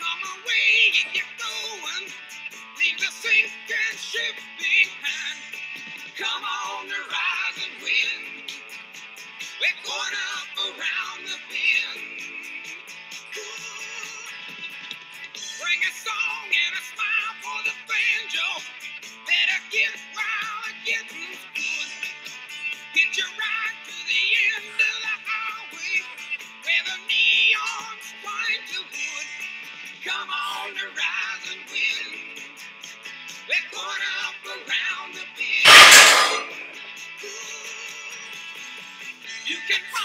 come away, and get going. Leave the sinking ship behind. Come on the rising wind. We're going up around the bend. Come on the rising wind. We're going up around the bend. You can.